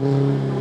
Mm-hmm.